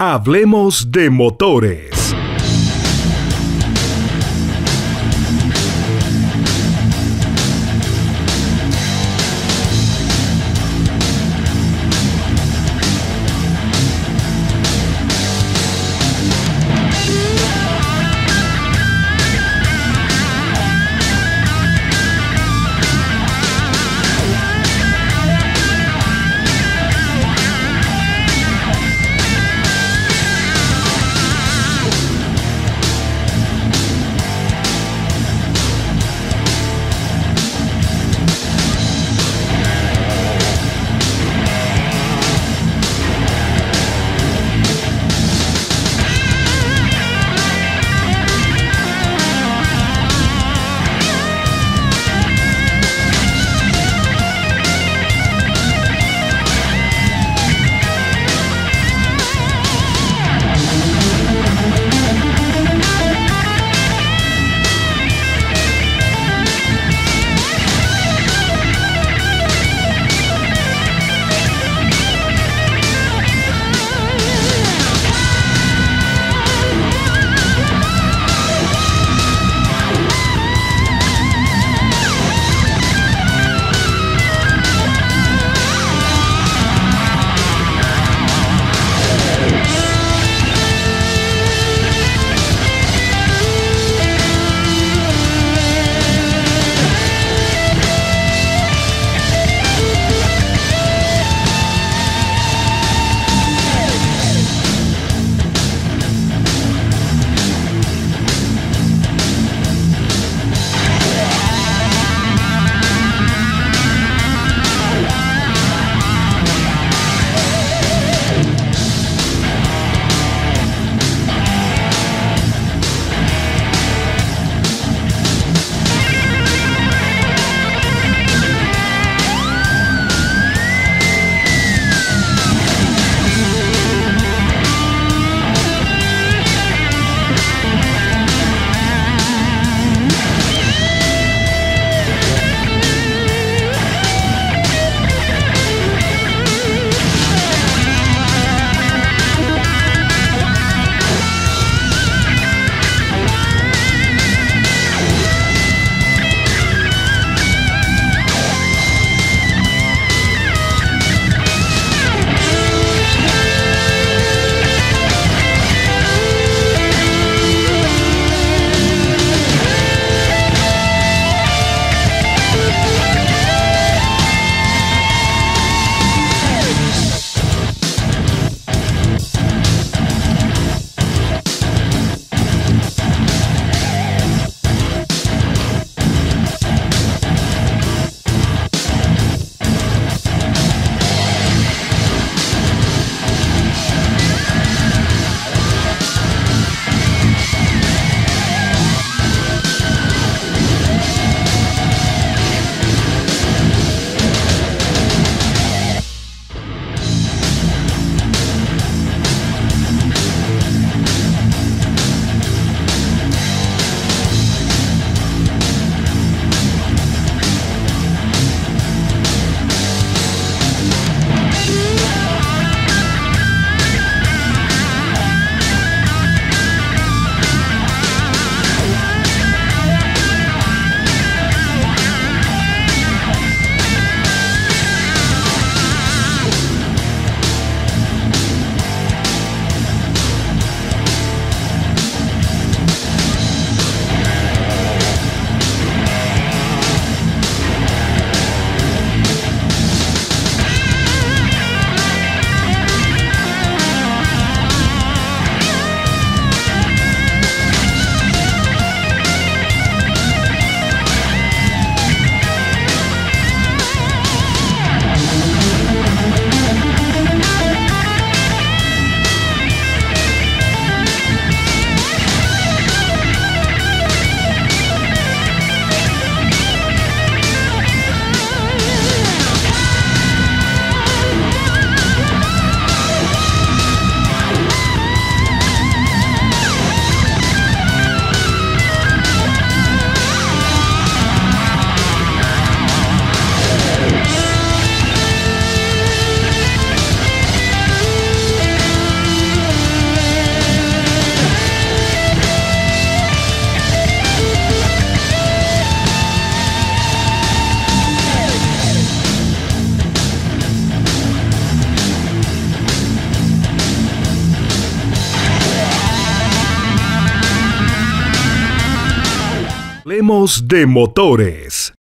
Hablemos de motores. Hablemos de motores.